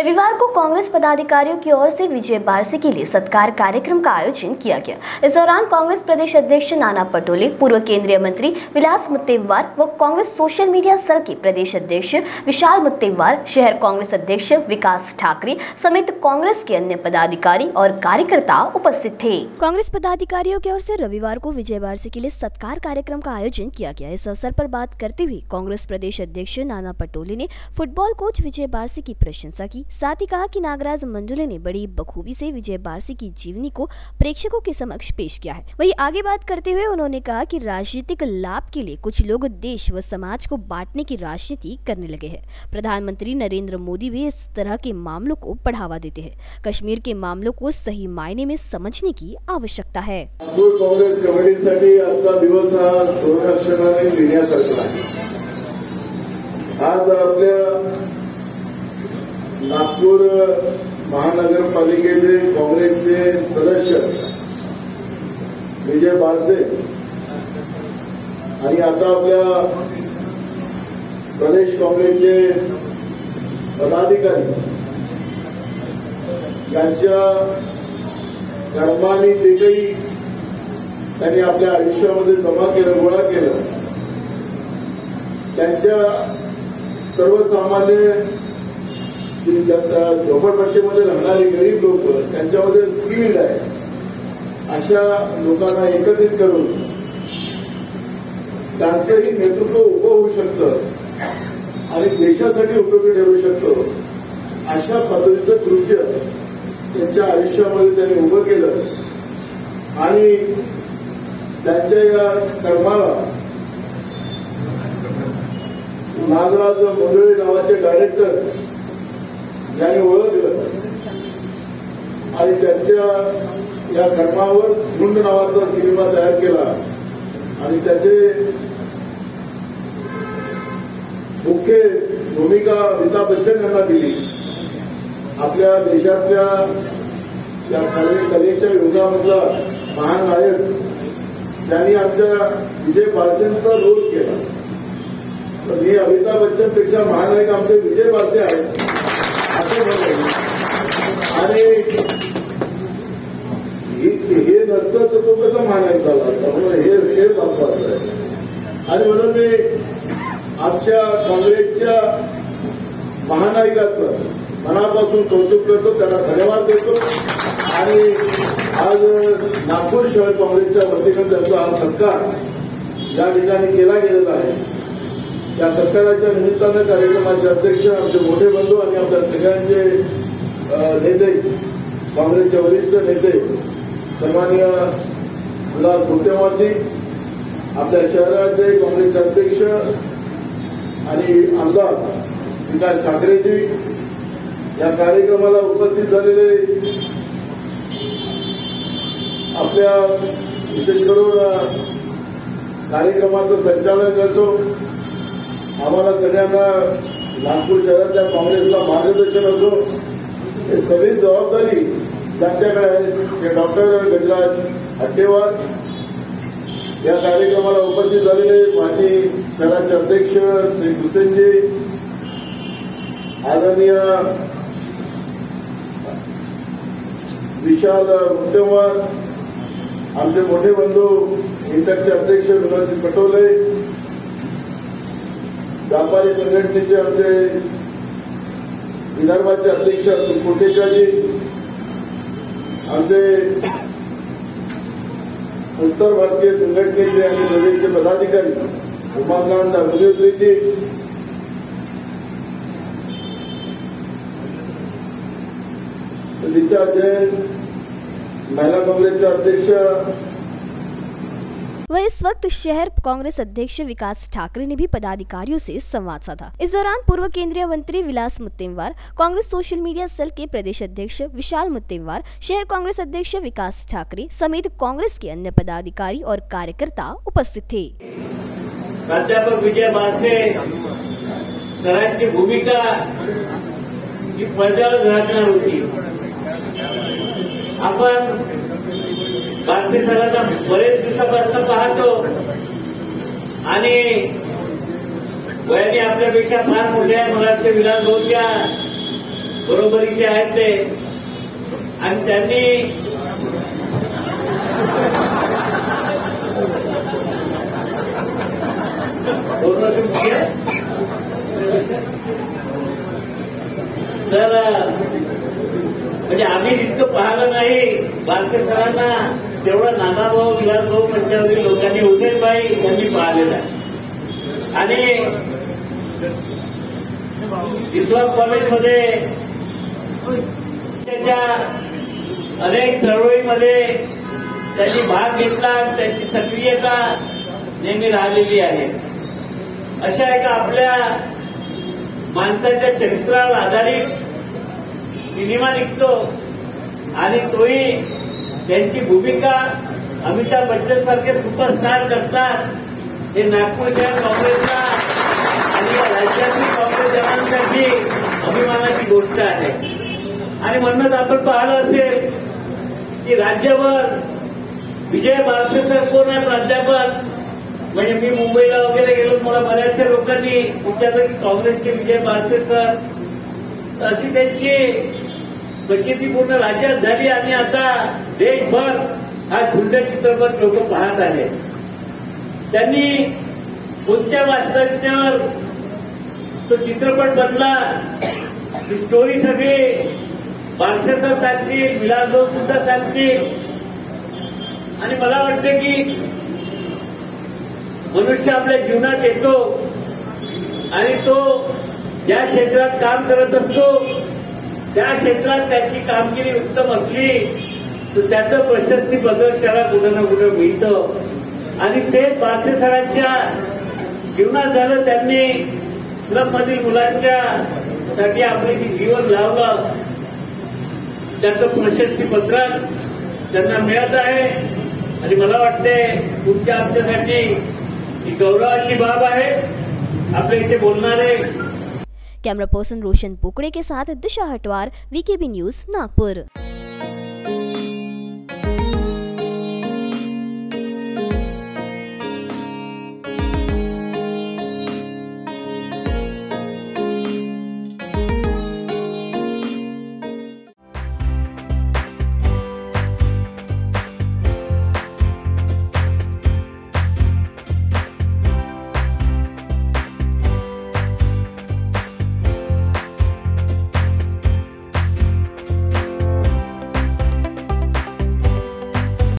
रविवार को कांग्रेस पदाधिकारियों की ओर से विजय बारसे के लिए सत्कार कार्यक्रम का आयोजन किया गया। इस दौरान कांग्रेस प्रदेश अध्यक्ष नाना पटोले, पूर्व केंद्रीय मंत्री विलास मुत्तेमवार व कांग्रेस सोशल मीडिया सेल के प्रदेश अध्यक्ष विशाल मुत्तेमवार शहर कांग्रेस अध्यक्ष विकास ठाकरे समेत कांग्रेस के अन्य पदाधिकारी और कार्यकर्ता उपस्थित थे। कांग्रेस पदाधिकारियों की ओर से रविवार को विजय बारसे के लिए सत्कार कार्यक्रम का आयोजन किया गया। इस अवसर पर बात करते हुए कांग्रेस प्रदेश अध्यक्ष नाना पटोले ने फुटबॉल कोच विजय बारसे की प्रशंसा की। साथ ही कहा कि नागराज मंजुले ने बड़ी बखूबी से विजय बारसी की जीवनी को प्रेक्षकों के समक्ष पेश किया है। वही आगे बात करते हुए उन्होंने कहा कि राजनीतिक लाभ के लिए कुछ लोग देश व समाज को बांटने की राजनीति करने लगे हैं। प्रधानमंत्री नरेंद्र मोदी भी इस तरह के मामलों को बढ़ावा देते हैं। कश्मीर के मामलों को सही मायने में समझने की आवश्यकता है। आज नागपूर महानगरपालिकेचे काँग्रेसचे सदस्य विजय बारसे आणि आता आपल्या प्रदेश काँग्रेसचे पदाधिकारी यांच्या कर्माने जे काही त्यांनी आपल्या आयुष्यामध्ये जमा केलं गोळा केलं त्यांच्या सर्वसामान्य झोपडपट्टीमध्ये राहणारे गरीब लोक त्यांच्यामध्ये स्किल्ड आहे. अशा लोकांना एकत्रित करून त्यांचंही नेतृत्व उभं होऊ शकतं आणि देशासाठी उपयोगी ठरू शकतं. अशा पद्धतीचं कृत्य त्यांच्या आयुष्यामध्ये त्यांनी उभं केलं. आणि त्यांच्या या कर्माला नागराज मंडळी नावाचे डायरेक्टर यांनी ओळखलं आणि त्यांच्या या कर्मावर झुंड नावाचा सिनेमा तयार केला. आणि त्याचे मुख्य भूमिका अमिताभ बच्चन यांना दिली. आपल्या देशातल्या या कले कलेच्या युगामधला महान नायक त्यांनी आमच्या विजय बाळसेंचा रोल केला. तर मी अमिताभ बच्चनपेक्षा महानायक आमचे विजय बाळसे आहेत. आणि हे- नसतं तर तो कसा महानायक झाला असता? म्हणून हे हे महत्वाचं आहे. आणि म्हणून मी आमच्या काँग्रेसच्या महानायकाचं मनापासून कौतुक करतो त्यांना धन्यवाद देतो. आणि आज नागपूर शहर काँग्रेसच्या वतीनं त्यांचा हा सत्कार या ठिकाणी केला गेलेला आहे. या सत्काराच्या निमित्तानं कार्यक्रमाचे अध्यक्ष आमचे मोठे बंधू आणि आपल्या सगळ्यांचे नेते काँग्रेसचे वरिष्ठ नेते सन्मान्य उल्हास मुत्तेमारजी आपल्या शहराचे काँग्रेसचे अध्यक्ष आणि आमदार विकास ठाकरेजी या कार्यक्रमाला उपस्थित झालेले आपल्या विशेष करून कार्यक्रमाचं संचालक असो आम्हाला सगळ्यांना नागपूर शहरातल्या काँग्रेसला मार्गदर्शन असो हे सगळी जबाबदारी त्यांच्याकडे आहे. डॉक्टर गजराज हट्टेवार या कार्यक्रमाला उपस्थित झालेले माजी शहराचे अध्यक्ष श्री हुसेनजी आदरणीय विशाल मुत्तेमवार आमचे मोठे बंधू इंटरचे अध्यक्ष विनोदजी पटोले व्यापारी संघटनेचे आमचे विदर्भाचे अध्यक्ष अतुल आमचे उत्तर भारतीय संघटनेचे आणि प्रदेशचे पदाधिकारी उमाकांत अभिनेत्रीजी ऋचा जैन महिला कांग्रेसचे अध्यक्ष वह इस वक्त शहर कांग्रेस अध्यक्ष विकास ठाकरे ने भी पदाधिकारियों से संवाद साधा। इस दौरान पूर्व केंद्रीय मंत्री Vilas Muttemwar Congress social media cell के प्रदेश अध्यक्ष विशाल मुत्तेमवार शहर कांग्रेस अध्यक्ष विकास ठाकरे समेत कांग्रेस के अन्य पदाधिकारी और कार्यकर्ता उपस्थित थे। विजय भूमिका बारसे सरांना बरेच दिवसापासून पाहतो. आणि वयाने आपल्यापेक्षा फार मोठ्या मला ते विलास भाऊच्या बरोबरीचे आहेत ते. आणि त्यांनी तर म्हणजे आम्ही जितकं पाहिलं नाही बारके सरांना तेवढं नानाभाऊ विलासभाऊ पंचावरी लोकांनी उदयनबाई यांनी पाहिलेलं आहे. आणि इस्लाम कॉलेजमध्ये त्याच्या अनेक चळवळीमध्ये त्यांनी भाग घेतला आणि त्यांची सक्रियता नेहमी राहिलेली आहे. अशा एका आपल्या माणसाच्या चरित्रावर आधारित सिनेमा निघतो आणि तोही त्यांची भूमिका अमिताभ बच्चन सारखे सुपरस्टार करतात. हे नागपूरच्या काँग्रेसला आणि राज्यातील काँग्रेस जवानांसाठी अभिमानाची गोष्ट आहे. आणि म्हणूनच आपण पाहिलं असेल की राज्यभर विजय बारसे सर कोण आहे प्राध्यापक म्हणजे मी मुंबईला वगैरे गेलो मला बऱ्याचशा लोकांनी विचारलं की काँग्रेसचे विजय बारसे सर अशी त्यांची प्रचिती पूर्ण राज्यात झाली. आणि आता देशभर हा झुंड चित्रपट लोक पाहत आले त्यांनी कोणत्या वास्तव्यावर तो चित्रपट बनला? ती स्टोरी सगळी बारसेसर सांगतील विलासभाऊ सुद्धा सांगतील. आणि मला वाटतं की मनुष्य आपल्या जीवनात येतो आणि तो ज्या क्षेत्रात काम करत असतो त्या क्षेत्रात त्याची कामगिरी उत्तम असली तर त्याचं प्रशस्ती बदल त्याला कुठं ना कुठं मिळतं. आणि ते बारसे सरांच्या जीवनात झालं त्यांनी क्लबमधील मुलांच्या साठी आपले जीवन लावलं. त्याचं प्रशस्ती पत्रक त्यांना मिळत आहे. आणि मला वाटते तुमच्या आमच्यासाठी ही गौरवाची बाब आहे. आपले इथे बोलणारे. कैमरा पर्सन रोशन पोकड़े के साथ दिशा हटवार वीकेबी न्यूज नागपुर.